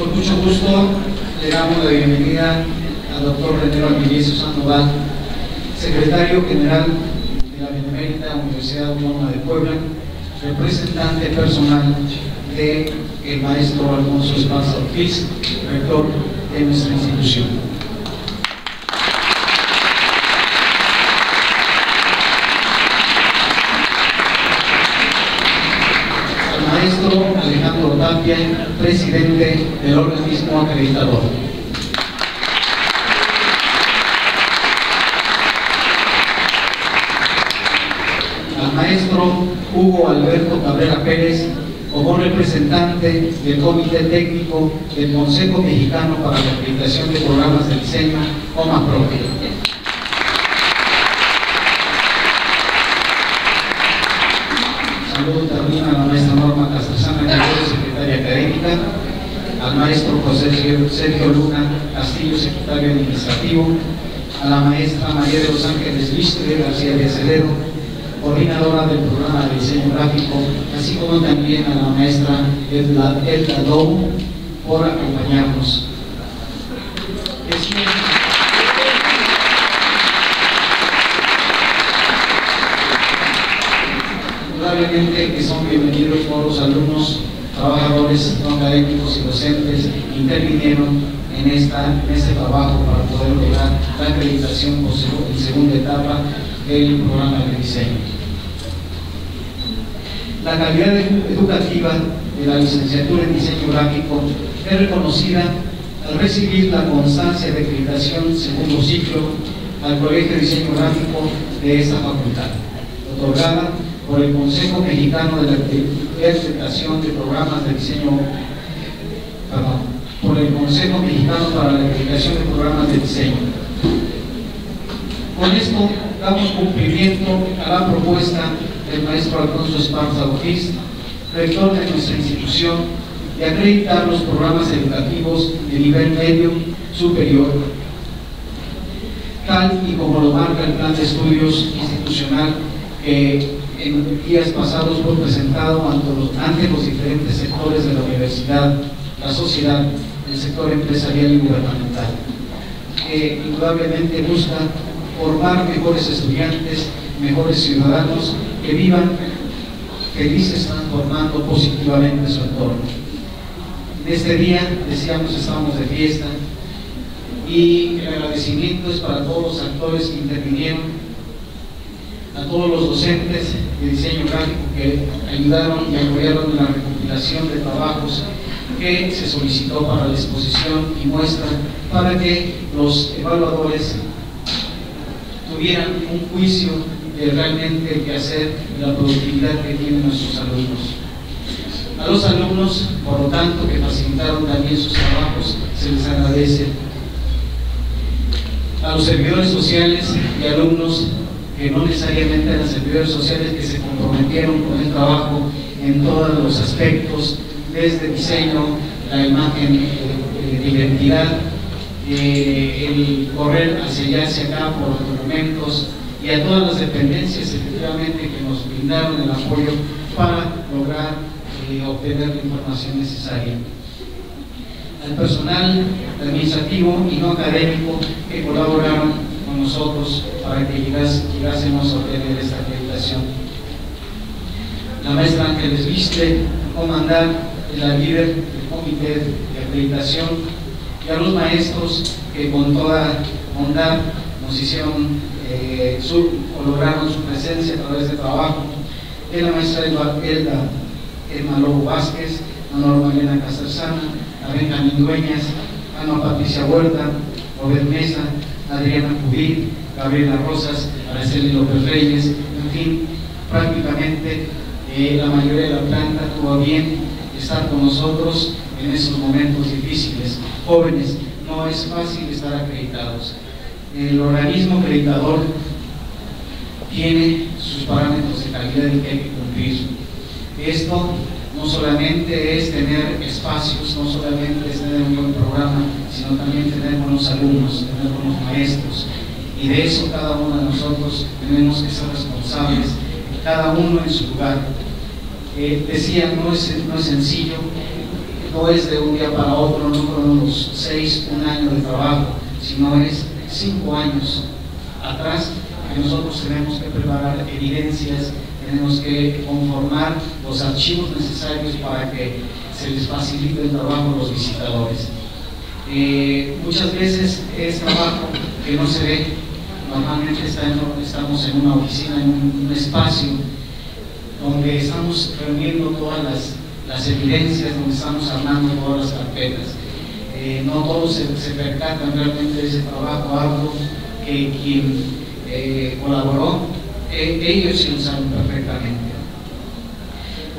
Con mucho gusto le damos la bienvenida al doctor René Ramírez Sandoval, secretario general de la Benemérita Universidad Autónoma de Puebla, representante personal el maestro Alfonso Esparza Ortiz, rector de nuestra institución. Maestro Alejandro Tapia, presidente del organismo acreditador. Al maestro Hugo Alberto Cabrera Pérez, como representante del Comité Técnico del Consejo Mexicano para la Acreditación de Programas de Diseño, propio. Saludo también a la maestra Norma Castrezana, secretaria académica, al maestro José Sergio Luna Castillo, secretario administrativo, a la maestra María de los Ángeles Listre García de Acevedo, coordinadora del programa de diseño gráfico, así como también a la maestra Edla, Edla por acompañarnos. Que son bienvenidos todos los alumnos, trabajadores no académicos y docentes que intervinieron en, esta, en este trabajo para poder lograr la acreditación en segunda etapa del programa de diseño. La calidad educativa de la licenciatura en diseño gráfico es reconocida al recibir la constancia de acreditación segundo ciclo al Colegio de Diseño Gráfico de esta facultad, otorgada por el Consejo Mexicano de la Acreditación de Programas de Diseño, perdón, por el Consejo Mexicano para la Acreditación de Programas de Diseño. Con esto damos cumplimiento a la propuesta del maestro Alfonso Esparza Ortiz, rector de nuestra institución, de acreditar los programas educativos de nivel medio superior, tal y como lo marca el plan de estudios institucional que en días pasados fue presentado ante los, diferentes sectores de la universidad, la sociedad, el sector empresarial y gubernamental, que indudablemente busca formar mejores estudiantes, mejores ciudadanos que vivan felices transformando positivamente su entorno. En este día, decíamos, estamos de fiesta y el agradecimiento es para todos los actores que intervinieron a todos los docentes de diseño gráfico que ayudaron y apoyaron en la recopilación de trabajos que se solicitó para la exposición y muestra para que los evaluadores tuvieran un juicio de realmente el quehacer y la productividad que tienen nuestros alumnos. A los alumnos, por lo tanto, que facilitaron también sus trabajos, se les agradece. A los servidores sociales y alumnos que no necesariamente eran servidores sociales que se comprometieron con el trabajo en todos los aspectos, desde diseño, la imagen de, identidad, eh, el correr hacia allá, hacia acá por los documentos y a todas las dependencias efectivamente que nos brindaron el apoyo para lograr eh, obtener la información necesaria. Al personal administrativo y no académico que colaboraron nosotros para que llegásemos a obtener esta acreditación. La maestra Ángeles Viste, comandar la líder del comité de acreditación y a los maestros que con toda bondad nos hicieron eh, su, lograron su presencia a través de trabajo, la maestra Elda Elma Lobo Vázquez, a Norma Elena Casterzana, Benjamín Dueñas, a Patricia Huerta, Robert Mesa, Adriana Cubil, Gabriela Rosas, Araceli López Reyes, en fin, prácticamente eh, la mayoría de la planta tuvo bien estar con nosotros en esos momentos difíciles. Jóvenes, no es fácil estar acreditados. El organismo acreditador tiene sus parámetros de calidad y que hay que cumplir. Esto no solamente es tener espacios, no solamente es tener un buen programa, sino también tener buenos alumnos, tener buenos maestros. Y de eso cada uno de nosotros tenemos que ser responsables, cada uno en su lugar. Eh, decía, no es, no es sencillo no es de un día para otro, no fueron unos seis, un año de trabajo, sino es cinco años atrás que nosotros tenemos que preparar evidencias, tenemos que conformar los archivos necesarios para que se les facilite el trabajo a los visitadores. Eh, muchas veces es trabajo que no se ve, normalmente estamos en una oficina, en un, espacio donde estamos reuniendo todas las, evidencias, donde estamos armando todas las carpetas. Eh, no todos se, percatan realmente de ese trabajo arduo que quien eh, colaboró, ellos saben perfectamente.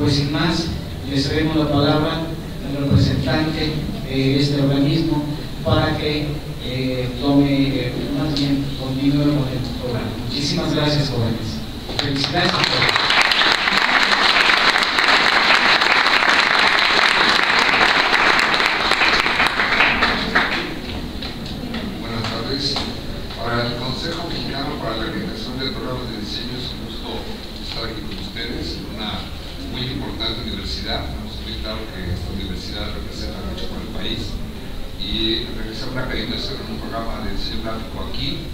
Pues sin más, les cedemos la palabra al representante de este organismo para que eh, tome, eh, más bien, continúe con el programa. Muchísimas gracias, jóvenes. Felicidades a todos. Para el Consejo Mexicano para la Organización de Programas de Diseño es un gusto estar aquí con ustedes muy importante universidad. Hemos muy claro esta universidad representa mucho para el país y realizar una acreditación en un programa de diseño gráfico aquí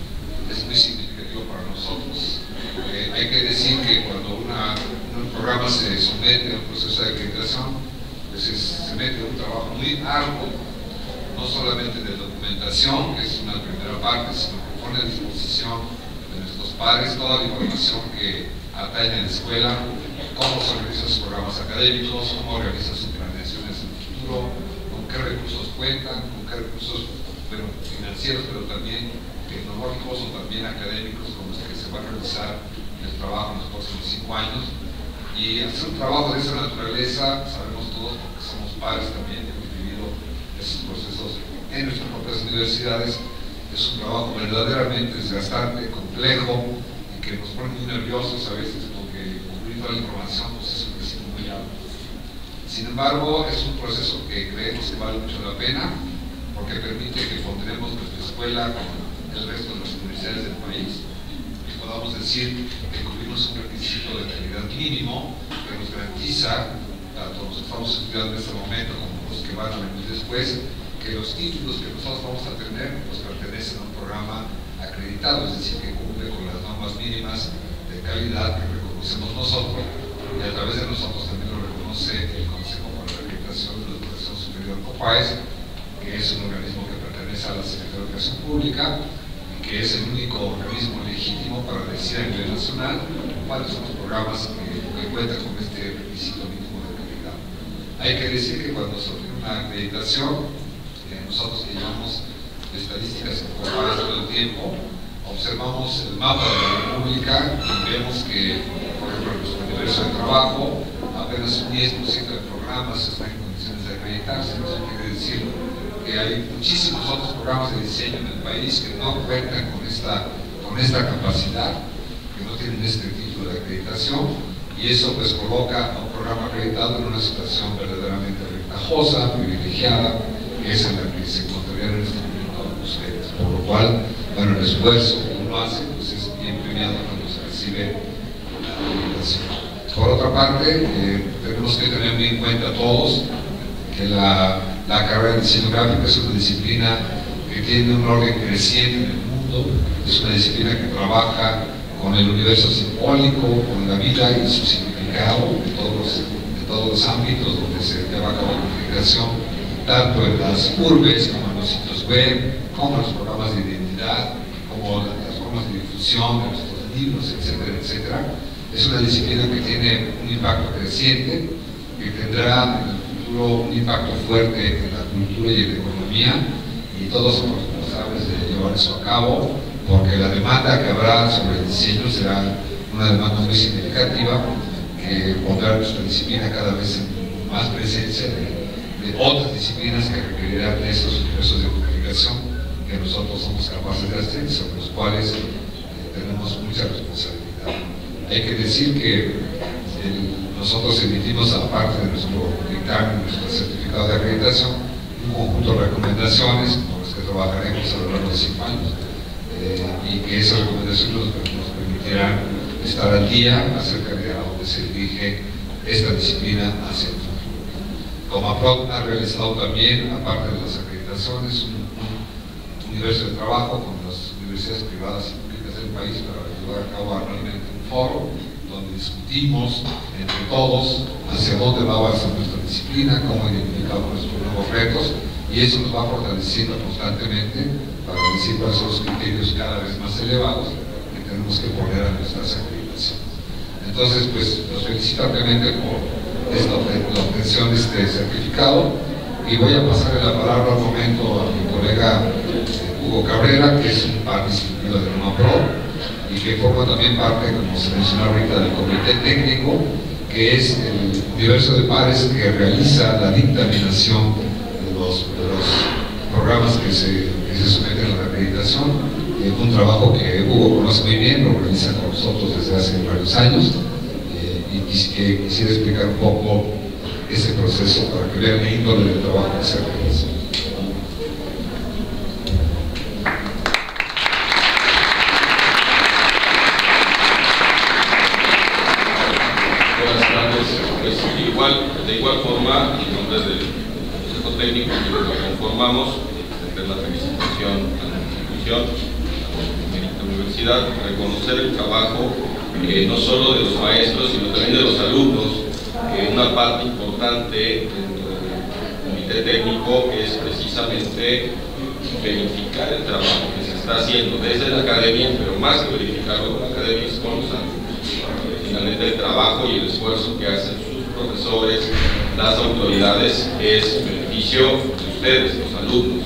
es muy significativo para nosotros. Eh, hay que decir que cuando un programa se somete a un proceso de acreditación, pues se mete un trabajo muy arduo, no solamente de documentación, que es una primera parte, sino que pone a disposición de nuestros padres toda la información que atañe a la escuela, cómo se organizan sus programas académicos, cómo organizan sus planeaciones en el futuro, con qué recursos cuentan, con qué recursos financieros, pero también tecnológicos o también académicos con los que se va a realizar el trabajo en los próximos cinco años. Y hacer un trabajo de esa naturaleza, sabemos todos, porque somos padres también, hemos vivido esos procesos en nuestras propias universidades, es un trabajo verdaderamente desgastante, complejo y que nos pone muy nerviosos a veces toda la información pues es un recinto muy alto. Sin embargo, es un proceso que creemos que vale mucho la pena porque permite que pondremos nuestra escuela con el resto de las universidades del país y podamos decir que cumplimos un requisito de calidad mínimo que nos garantiza, tanto los que estamos estudiando en este momento como los que van a venir después, que los títulos que nosotros vamos a tener pues pertenecen a un programa acreditado, es decir, que cumple con las normas mínimas de calidad que reconocemos nosotros y a través de nosotros también el Consejo para la Acreditación de la Educación Superior COPAES, que es un organismo que pertenece a la Secretaría de Educación Pública y que es el único organismo legítimo para decir a nivel nacional cuáles son los programas que, cuentan con este requisito mínimo de calidad. Hay que decir que cuando se obtiene una acreditación, eh, nosotros que llevamos estadísticas en COPAES todo el tiempo, observamos el mapa de la República y vemos que, por ejemplo, nuestro universo de trabajo, apenas un 10% de programas están en condiciones de acreditarse. Eso quiere decir que hay muchísimos otros programas de diseño en el país que no cuentan con esta, con esta capacidad, que no tienen este título de acreditación, y eso pues coloca a un programa acreditado en una situación verdaderamente ventajosa, privilegiada, que es en la que se encontrarían en este momento ustedes. Por lo cual, bueno, el esfuerzo que uno hace pues es bien premiado cuando se recibe la acreditación. Por otra parte, eh, tenemos que tener muy en cuenta todos que la, la carrera de diseño gráfico es una disciplina que tiene un orden creciente en el mundo, es una disciplina que trabaja con el universo simbólico, con la vida y su significado de todos, de todos los ámbitos donde se lleva a cabo la comunicación, tanto en las urbes como en los sitios web, como en los programas de identidad como las formas de difusión de nuestros libros, etcétera, etcétera. Es una disciplina que tiene un impacto creciente, que tendrá en el futuro un impacto fuerte en la cultura y en la economía, y todos somos responsables de llevar eso a cabo, porque la demanda que habrá sobre el diseño será una demanda muy significativa, que pondrá nuestra disciplina cada vez en más presencia de, otras disciplinas que requerirán de estos procesos de comunicación que nosotros somos capaces de hacer y sobre los cuales eh, tenemos mucha responsabilidad. Hay que decir que nosotros emitimos, aparte de nuestro dictamen, nuestro certificado de acreditación, un conjunto de recomendaciones con las que trabajaremos a lo largo de cinco años eh, y que esas recomendaciones nos, permitirán estar al día acerca de a dónde se dirige esta disciplina hacia el futuro. Comaprod ha realizado también, aparte de las acreditaciones, un, universo de trabajo con las universidades privadas y públicas del país para llevar a cabo anualmente un foro donde discutimos entre todos hacia dónde va a avanzar nuestra disciplina, cómo identificar nuestros nuevos retos y eso nos va fortaleciendo constantemente para decir cuáles son los criterios cada vez más elevados que tenemos que poner a nuestras acreditaciones. Entonces, pues los felicito ampliamente por esta la obtención de este certificado y voy a pasarle la palabra al momento a mi colega eh, Hugo Cabrera, que es un par de Pro y que forma también parte, como se mencionó ahorita, del comité técnico, que es el universo de pares que realiza la dictaminación de los, programas que se, se, someten a la acreditación. Un trabajo que Hugo conoce muy bien, lo realiza con nosotros desde hace varios años que quisiera explicar un poco ese proceso para que vean el índole del trabajo que se realiza. Buenas tardes. Pues igual, de igual forma, en nombre del Consejo Técnico que conformamos, desde la felicitación a la institución, a la universidad, reconocer el trabajo no solo de los maestros, sino también de los alumnos, una parte importante del comité técnico es precisamente verificar el trabajo que se está haciendo desde la academia, pero más que verificarlo con la academia es con los alumnos. Finalmente el trabajo y el esfuerzo que hacen sus profesores, las autoridades, es beneficio ustedes, los alumnos,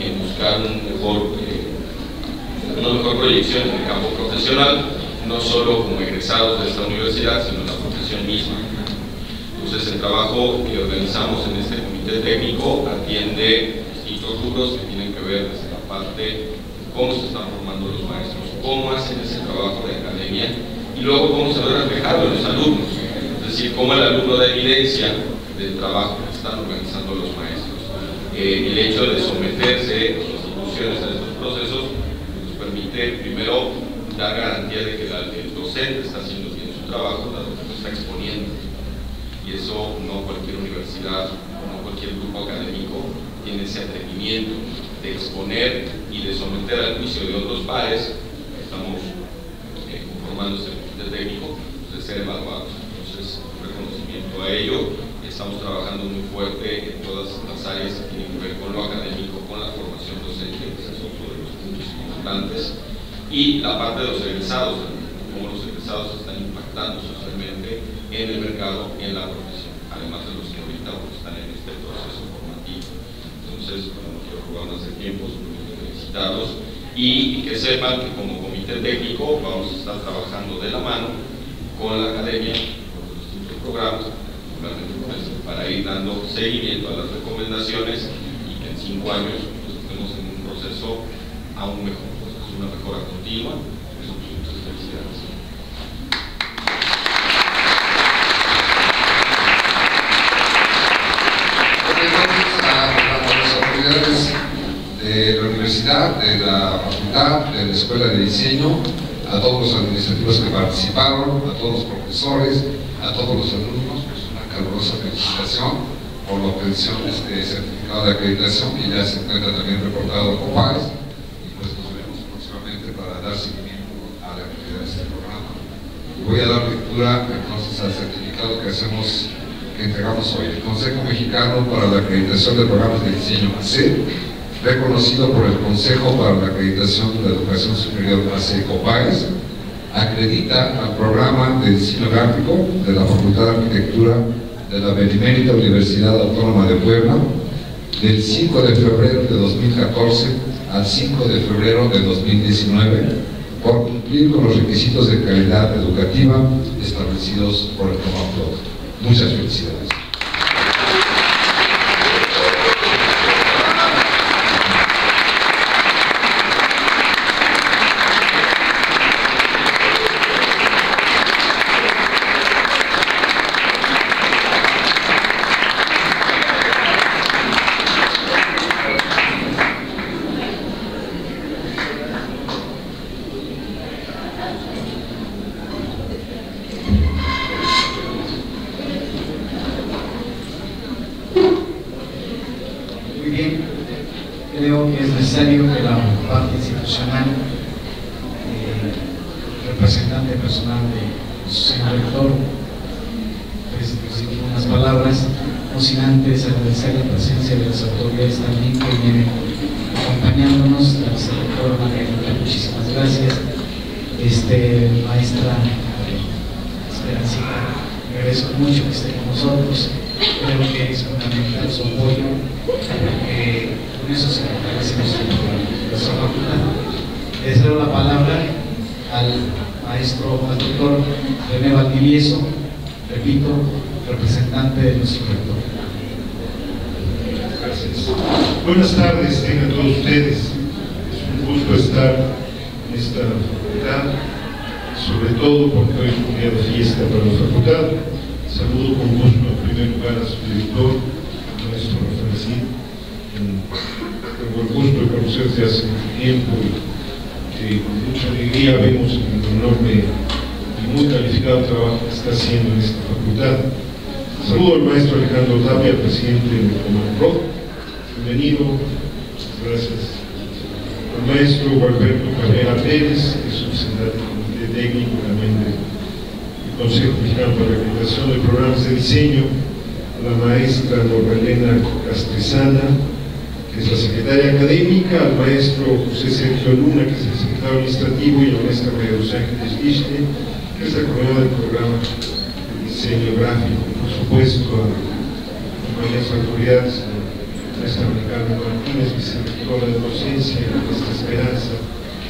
y en buscar un mejor, eh, una mejor proyección en el campo profesional no solo como egresados de esta universidad, sino la profesión misma. Entonces el trabajo que organizamos en este comité técnico atiende distintos rubros que tienen que ver desde la parte de cómo se están formando los maestros, cómo hacen ese trabajo de academia y luego cómo se ve reflejado en los alumnos, es decir, cómo el alumno da evidencia del trabajo que están organizando los maestros. Eh, el hecho de someterse las instituciones a estos procesos nos permite primero dar garantía de que el docente está haciendo bien su trabajo, dado que lo está exponiendo. Y eso no cualquier universidad, no cualquier grupo académico tiene ese atrevimiento de exponer y de someter al juicio de otros pares, estamos eh, conformando este comité técnico, de ser evaluados. Entonces, reconocimiento a ello, estamos trabajando muy fuerte en todas las áreas que tienen que ver con lo académico, con la formación docente, que es otro de los puntos importantes y la parte de los egresados, cómo los egresados están impactando socialmente en el mercado, en la profesión, además de los que ahorita están en este proceso formativo. Entonces, no quiero robar más de tiempo, felicitarlos y, que sepan que como comité técnico vamos a estar trabajando de la mano con la academia, con los distintos programas, pues, para ir dando seguimiento a las recomendaciones y que en cinco años pues, estemos en un proceso aún mejor una mejora continua. Eso, muchas felicidades. De la universidad, de la facultad, de la escuela de diseño, a todos los administrativos que participaron, a todos los profesores, a todos los alumnos, pues calurosa felicitación por la obtención de este certificado de acreditación que ya se encuentra también reportado con PAES voy a dar lectura entonces al certificado que hacemos, que entregamos hoy. El Consejo Mexicano para la Acreditación de Programas de Diseño AC, reconocido por el Consejo para la Acreditación de la Educación Superior AC COPAES, acredita al programa de diseño gráfico de la Facultad de Arquitectura de la Benemérita Universidad Autónoma de Puebla del 5 de febrero de 2014 al 5 de febrero de 2019 por cumplir con los requisitos de calidad educativa establecidos por el Comapro. Muchas felicidades. Necesario que la parte institucional, eh, representante personal de señor rector, pues, pues, unas palabras, no sin antes agradecer la presencia de las autoridades también que vienen acompañándonos, la vicerectora Margarita, muchísimas gracias, este, maestra Esperancita, agradezco mucho que esté con nosotros, creo que es fundamental su apoyo, porque con eso se fortalece nuestra facultad. Les doy la palabra al maestro, al doctor René Valdivieso, repito, representante de rector. Gracias. Buenas tardes, tengan todos ustedes. Es un gusto estar en esta facultad, sobre todo porque hoy es un día de fiesta para la facultad. Saludo con gusto en primer lugar a su director, maestro Rafael Tengo el gusto de conocerse hace mucho tiempo con mucha alegría vemos el enorme y muy calificado trabajo que está haciendo en esta facultad. Saludo al maestro Alejandro Tapia, presidente de Comanro. Bienvenido, gracias. Al maestro Gualberto Carrera Pérez, que es subsecretario del Técnico también del Consejo Mexicano para la Acreditación de Programas de Diseño, a la maestra Norberlena Castresana, que es la secretaria académica, al maestro José Sergio Luna, que es el secretario administrativo, y a la maestra María Viste, que es la coordinadora del programa de diseño gráfico, por supuesto, a varias autoridades, a la maestra Carmen Martínez, vicerectora de docencia, a la maestra Esperanza,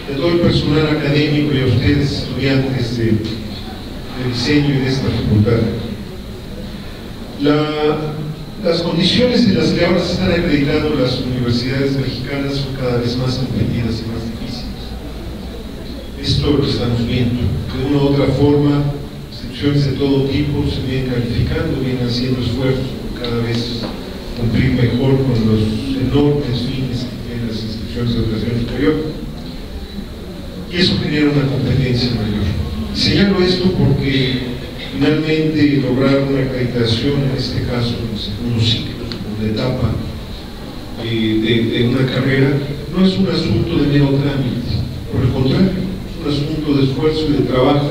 de todo el personal académico y a ustedes, estudiantes de, de diseño y de esta facultad. La, las condiciones en las que ahora se están acreditando las universidades mexicanas son cada vez más competidas y más difíciles. Esto lo estamos viendo. De una u otra forma, instituciones de todo tipo se vienen calificando, vienen haciendo esfuerzos por cada vez cumplir mejor con los enormes fines que tienen las instituciones de educación superior. Y eso genera una competencia mayor. Señalo esto porque finalmente lograr una acreditación, en este caso en el segundo ciclo, etapa eh, de, de, una carrera, no es un asunto de mero trámite, por el contrario, es un asunto de esfuerzo y de trabajo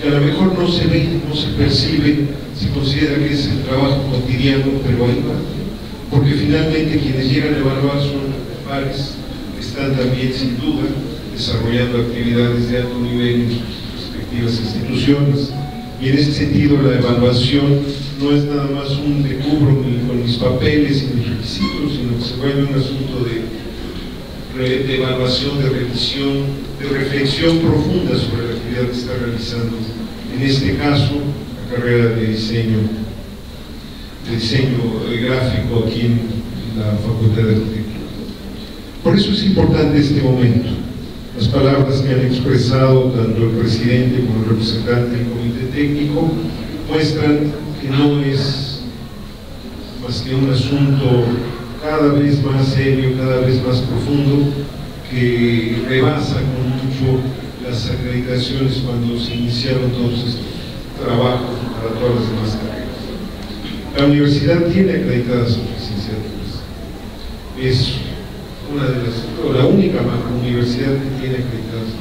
que a lo mejor no se ve, no se percibe, se considera que es el trabajo cotidiano, pero ahí va. Porque finalmente quienes llegan a evaluar son pares están también sin duda desarrollando actividades de alto nivel en sus respectivas instituciones y en ese sentido la evaluación no es nada más un de cubro con mis papeles y mis requisitos, sino que se vuelve un asunto de, de evaluación, de revisión, de reflexión profunda sobre la actividad que está realizando. En este caso, la carrera de diseño, de diseño gráfico aquí en la Facultad de Arquitectura. Por eso es importante este momento. Las palabras que han expresado tanto el presidente como el representante del comité técnico muestran que no es más que un asunto cada vez más serio, cada vez más profundo, que rebasa con mucho las acreditaciones cuando se iniciaron todos estos trabajos para todas las demás carreras. La universidad tiene acreditadas sus licenciaturas. Una de las, o la única universidad que tiene acreditadas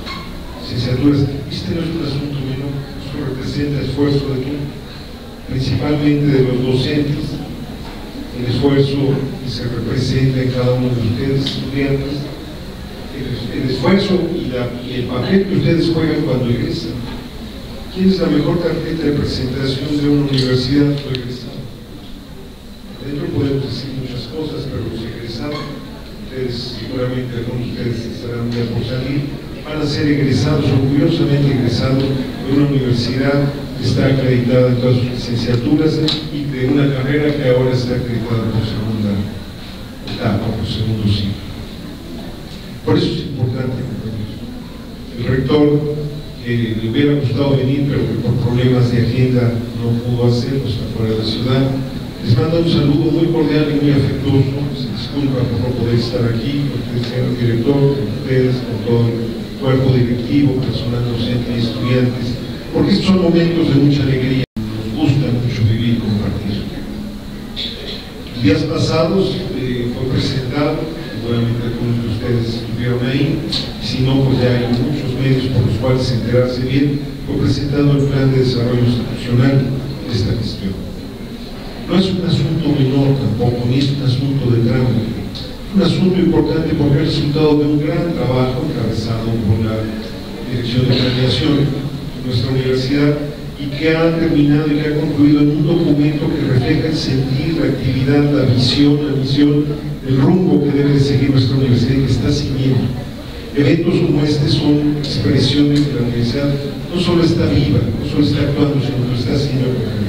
licenciaturas. Este no es un asunto menor, esto representa esfuerzo de todo, principalmente de los docentes, el esfuerzo que se representa en cada uno de ustedes, estudiantes, el, esfuerzo y, el papel que ustedes juegan cuando egresan. ¿Quién es la mejor tarjeta de presentación de una universidad o egresado? Dentro podemos decir muchas cosas, pero los egresados ustedes, seguramente algunos de ustedes estarán ya por salir, van a ser egresados, orgullosamente egresados de una universidad que está acreditada en todas sus licenciaturas y de una carrera que ahora está acreditada por segunda etapa, por segundo ciclo. Por eso es importante, El rector, que le hubiera gustado venir, pero que por problemas de agenda no pudo hacerlo, está fuera de la ciudad, les manda un saludo muy cordial y muy afectuoso. Se disculpa por no poder estar aquí, con usted, señor director, con ustedes, con todo el cuerpo directivo, personal docente y estudiantes, porque estos son momentos de mucha alegría. Nos gusta mucho vivir y compartir. Días pasados eh, fue presentado seguramente algunos de ustedes estuvieron ahí, si no, pues ya hay muchos medios por los cuales enterarse bien, fue presentado el Plan de Desarrollo Institucional de esta gestión. No es un asunto menor tampoco, ni es un asunto de drama, un asunto importante porque es resultado de un gran trabajo encabezado por la Dirección de Planeación de nuestra universidad y que ha terminado y que ha concluido en un documento que refleja el sentir, la actividad, la visión, la misión, el rumbo que debe seguir nuestra universidad y que está siguiendo. Eventos como este son expresiones de que la universidad no solo está viva, no solo está actuando, sino que está haciendo.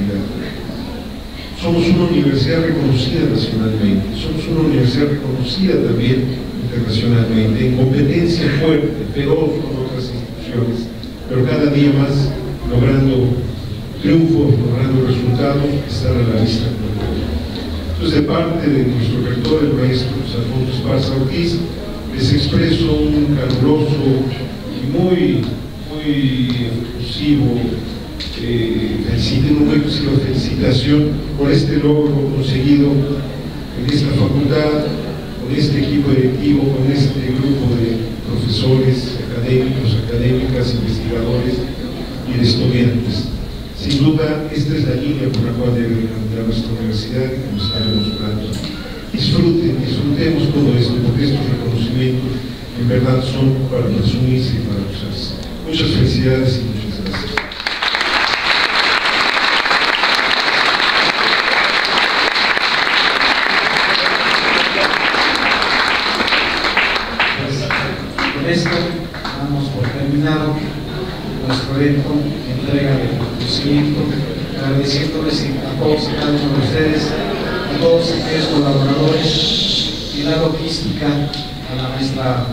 Somos una universidad reconocida nacionalmente, somos una universidad reconocida también internacionalmente, en competencia fuerte, feroz con otras instituciones, pero cada día más logrando triunfos, logrando resultados que están a la vista. Entonces, de parte de nuestro rector, el maestro Alfonso Esparza Ortiz, les expreso un caluroso y muy, muy efusivo, eh, una felicitación por este logro conseguido en esta facultad, con este equipo directivo, con este grupo de profesores, académicos, académicas, investigadores, y de estudiantes. Sin duda, esta es la línea por la cual debe caminar nuestra universidad y nos estaremos. Disfruten, disfrutemos todo esto, porque estos reconocimientos en verdad son para presumirse y para usarse. Muchas felicidades y muchas gracias. Pues, con esto damos por terminado nuestro evento, entrega de reconocimiento, agradeciéndoles a todos y cada uno de ustedes, a todos aquellos colaboradores y la logística, a la maestra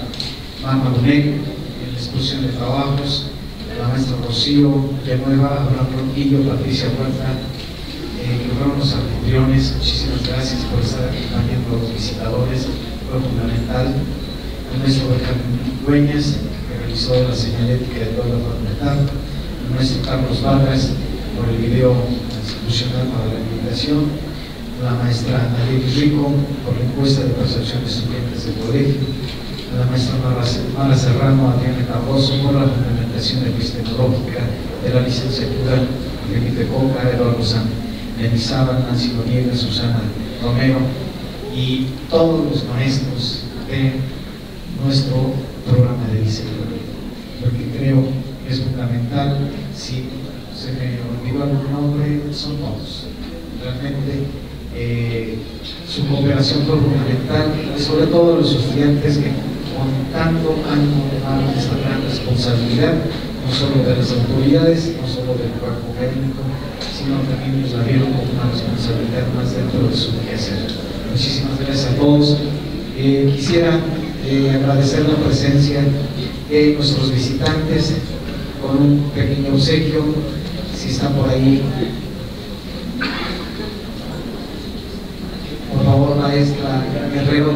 Mama Bonet, en la exposición de trabajos, a la maestra Rocío Villanueva, Abraham Ronquillo, Patricia Huerta, eh, que fueron los anfitriones, muchísimas gracias por estar acompañando a los visitadores, fue fundamental. Nuestro Benjamín Dueñas, realizó la señalética de toda la facultad, el maestro Carlos Vargas por el video institucional para la invitación, la maestra Nayeli Rico por la encuesta de percepción de estudiantes del colegio, la maestra Mara Serrano, Adriana Carroso por la fundamentación epistemológica de la licenciatura Felipe Coca, Eduardo San Menizaba, Nancy Noriega, Susana Romero y todos los maestros de nuestro programa de diseño porque creo que es fundamental, si se me olvidó algún nombre, son todos. Realmente eh, su cooperación fue fundamental, sobre todo los estudiantes que con tanto han tomado esta gran responsabilidad, no solo de las autoridades, no solo del cuerpo académico, sino también nos la vieron como una responsabilidad más dentro de su quehacer. Muchísimas gracias a todos. Eh, quisiera eh, agradecer la presencia de nuestros visitantes con un pequeño obsequio, si están por ahí. Por favor, maestra Guerrero.